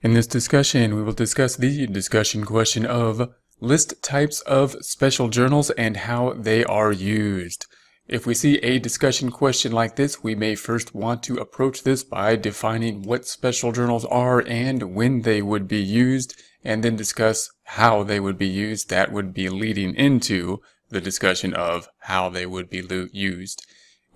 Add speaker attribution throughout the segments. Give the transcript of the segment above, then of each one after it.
Speaker 1: In this discussion, we will discuss the discussion question of list types of special journals and how they are used. If we see a discussion question like this, we may first want to approach this by defining what special journals are and when they would be used, and then discuss how they would be used. That would be leading into the discussion of how they would be used.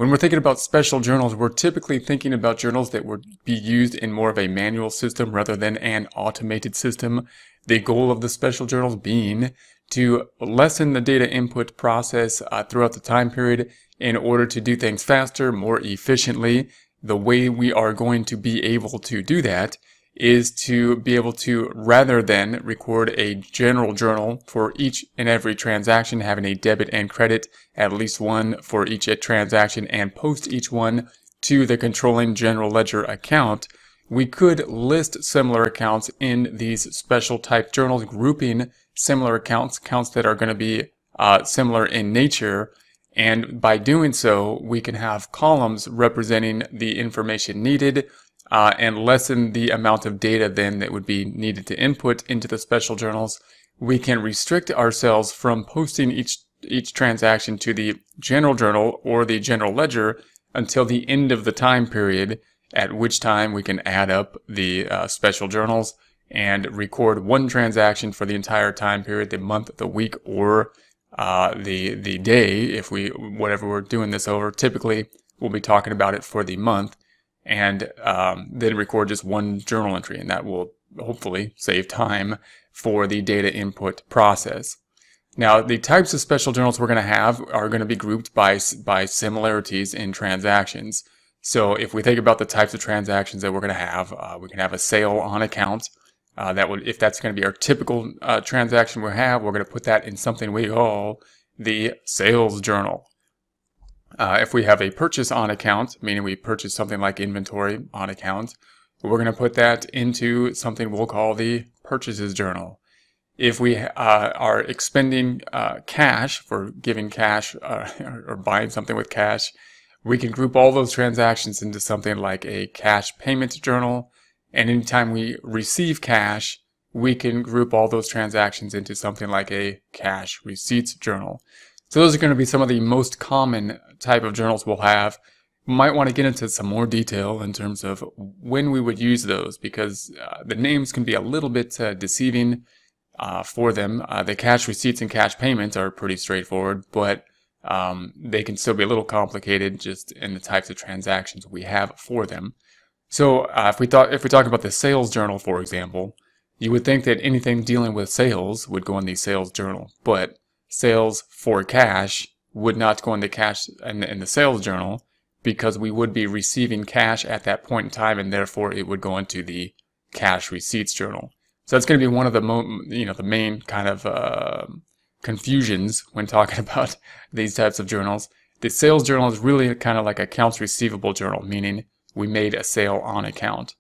Speaker 1: When we're thinking about special journals, we're typically thinking about journals that would be used in more of a manual system rather than an automated system. The goal of the special journals being to lessen the data input process uh, throughout the time period in order to do things faster, more efficiently. The way we are going to be able to do that is to be able to, rather than record a general journal for each and every transaction, having a debit and credit, at least one for each transaction, and post each one to the controlling general ledger account, we could list similar accounts in these special type journals, grouping similar accounts, accounts that are going to be uh, similar in nature. And by doing so, we can have columns representing the information needed uh, and lessen the amount of data then that would be needed to input into the special journals. We can restrict ourselves from posting each each transaction to the general journal or the general ledger until the end of the time period, at which time we can add up the uh, special journals and record one transaction for the entire time period, the month, the week, or uh, the the day. If we whatever we're doing this over, typically we'll be talking about it for the month and um, then record just one journal entry, and that will hopefully save time for the data input process. Now, the types of special journals we're going to have are going to be grouped by, by similarities in transactions. So if we think about the types of transactions that we're going to have, uh, we can have a sale on account. Uh, that would, if that's going to be our typical uh, transaction we have, we're going to put that in something we call the sales journal. Uh, if we have a purchase on account, meaning we purchase something like inventory on account, we're going to put that into something we'll call the purchases journal. If we uh, are expending uh, cash for giving cash uh, or buying something with cash, we can group all those transactions into something like a cash payment journal. And anytime we receive cash, we can group all those transactions into something like a cash receipts journal. So those are going to be some of the most common type of journals we'll have. We might want to get into some more detail in terms of when we would use those because uh, the names can be a little bit uh, deceiving uh, for them. Uh, the cash receipts and cash payments are pretty straightforward, but um, they can still be a little complicated just in the types of transactions we have for them. So uh, if we thought if we talk about the sales journal, for example, you would think that anything dealing with sales would go in the sales journal, but sales for cash would not go into cash in the, in the sales journal because we would be receiving cash at that point in time and therefore it would go into the cash receipts journal. So that's going to be one of the mo- you know the main kind of uh, confusions when talking about these types of journals. The sales journal is really kind of like accounts receivable journal, meaning we made a sale on account.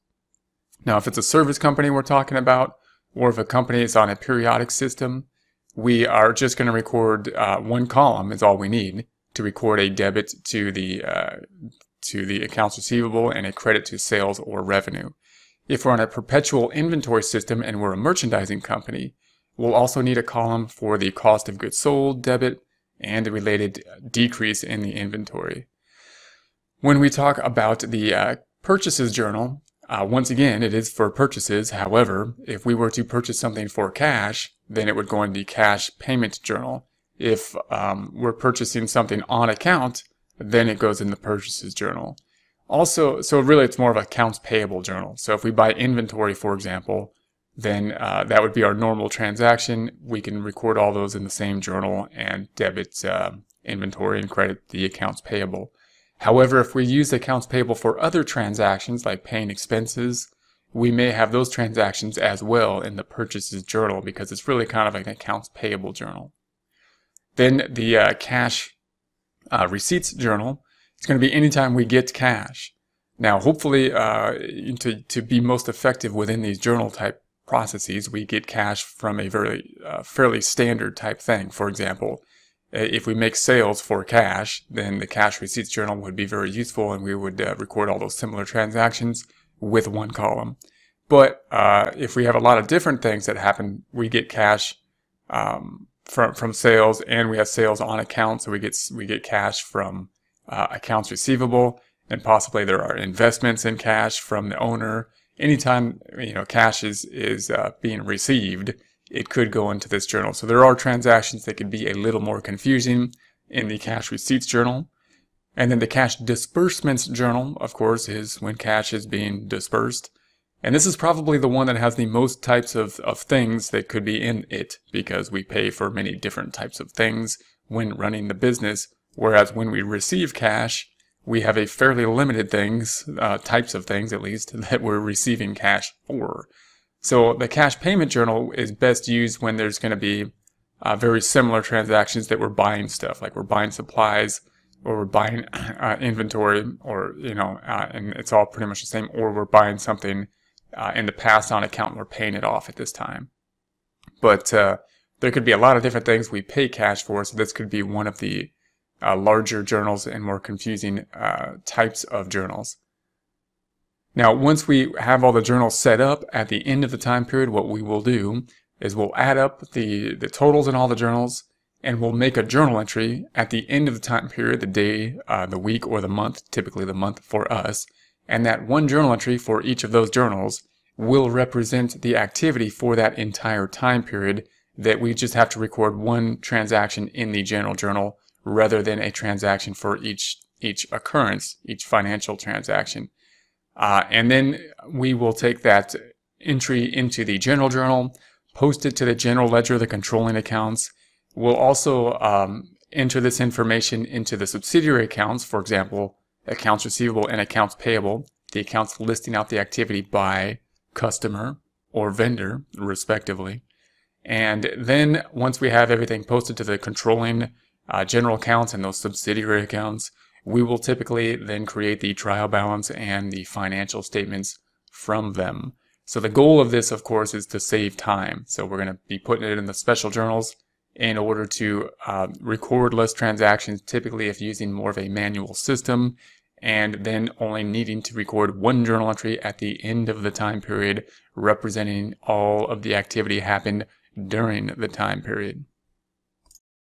Speaker 1: Now, if it's a service company we're talking about, or if a company is on a periodic system, we are just going to record uh, one column is all we need to record a debit to the uh, to the accounts receivable and a credit to sales or revenue. If we're on a perpetual inventory system and we're a merchandising company, we'll also need a column for the cost of goods sold debit and the related decrease in the inventory. When we talk about the uh, purchases journal, uh, once again, it is for purchases. However, if we were to purchase something for cash, then it would go in the cash payment journal. If um, we're purchasing something on account, then it goes in the purchases journal. Also, so really it's more of a accounts payable journal. So if we buy inventory, for example, then uh, that would be our normal transaction. We can record all those in the same journal and debit uh, inventory and credit the accounts payable. However, if we use accounts payable for other transactions like paying expenses, we may have those transactions as well in the purchases journal because it's really kind of like an accounts payable journal. Then the uh, cash uh, receipts journal, it's going to be anytime we get cash. Now, hopefully, uh, to, to be most effective within these journal type processes, we get cash from a very uh, fairly standard type thing. For example, if we make sales for cash, then the cash receipts journal would be very useful and we would uh, record all those similar transactions with one column. But uh, if we have a lot of different things that happen, we get cash um, from from sales, and we have sales on account, so we get we get cash from uh, accounts receivable, and possibly there are investments in cash from the owner. Anytime you know cash is is uh, being received, it could go into this journal. So there are transactions that could be a little more confusing in the cash receipts journal. And then the cash disbursements journal, of course, is when cash is being dispersed. And this is probably the one that has the most types of, of things that could be in it because we pay for many different types of things when running the business. Whereas when we receive cash, we have a fairly limited things, uh, types of things at least, that we're receiving cash for. So the cash payment journal is best used when there's going to be uh, very similar transactions that we're buying stuff, like we're buying supplies or we're buying uh, inventory, or you know, uh, and it's all pretty much the same. Or we're buying something uh, in the past on account and we're paying it off at this time. But uh, there could be a lot of different things we pay cash for, so this could be one of the uh, larger journals and more confusing types of journals. Now, once we have all the journals set up at the end of the time period, what we will do is we'll add up the, the totals in all the journals and we'll make a journal entry at the end of the time period, the day, uh, the week, or the month, typically the month for us. And that one journal entry for each of those journals will represent the activity for that entire time period that we just have to record one transaction in the general journal rather than a transaction for each each occurrence, each financial transaction. Uh, and then we will take that entry into the general journal, post it to the general ledger, the controlling accounts. We'll also um, enter this information into the subsidiary accounts, for example, accounts receivable and accounts payable, the accounts listing out the activity by customer or vendor, respectively. And then once we have everything posted to the controlling uh, general accounts and those subsidiary accounts, we will typically then create the trial balance and the financial statements from them. So the goal of this, of course, is to save time. So we're going to be putting it in the special journals in order to uh, record less transactions, typically if using more of a manual system, and then only needing to record one journal entry at the end of the time period representing all of the activity happened during the time period.